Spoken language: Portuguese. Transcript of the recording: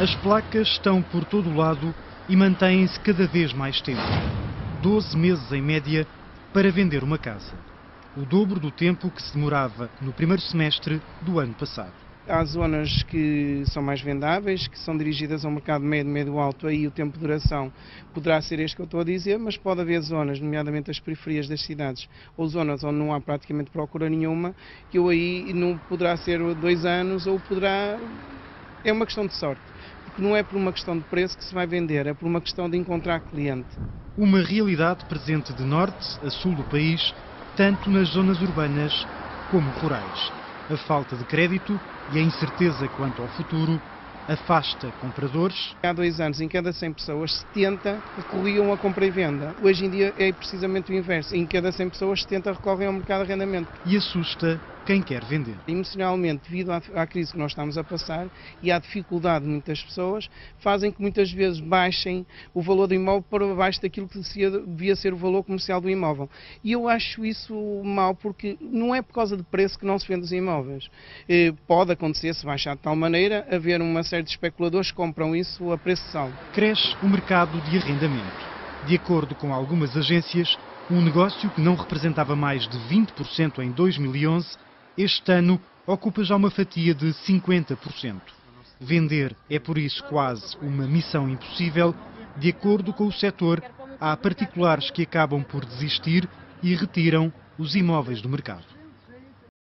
As placas estão por todo o lado e mantêm-se cada vez mais tempo. 12 meses em média para vender uma casa. O dobro do tempo que se demorava no primeiro semestre do ano passado. Há zonas que são mais vendáveis, que são dirigidas ao mercado médio, médio alto, aí o tempo de duração poderá ser este que eu estou a dizer, mas pode haver zonas, nomeadamente as periferias das cidades, ou zonas onde não há praticamente procura nenhuma, que eu aí não poderá ser dois anos ou poderá. É uma questão de sorte, porque não é por uma questão de preço que se vai vender, é por uma questão de encontrar cliente. Uma realidade presente de norte a sul do país, tanto nas zonas urbanas como rurais. A falta de crédito e a incerteza quanto ao futuro afasta compradores. Há dois anos, em cada 100 pessoas, 70 recorriam a compra e venda. Hoje em dia é precisamente o inverso. Em cada 100 pessoas, 70 recorrem ao mercado de arrendamento. E assusta quem quer vender. Emocionalmente, devido à, à, crise que nós estamos a passar e à dificuldade de muitas pessoas, fazem que muitas vezes baixem o valor do imóvel para baixo daquilo que devia ser o valor comercial do imóvel. E eu acho isso mal porque não é por causa de preço que não se vende os imóveis. Eh, pode acontecer, se baixar de tal maneira, haver uma série de especuladores que compram isso a preço saldo. Cresce o mercado de arrendamento. De acordo com algumas agências, um negócio que não representava mais de 20% em 2011 este ano ocupa já uma fatia de 50%. Vender é por isso quase uma missão impossível. De acordo com o setor, há particulares que acabam por desistir e retiram os imóveis do mercado.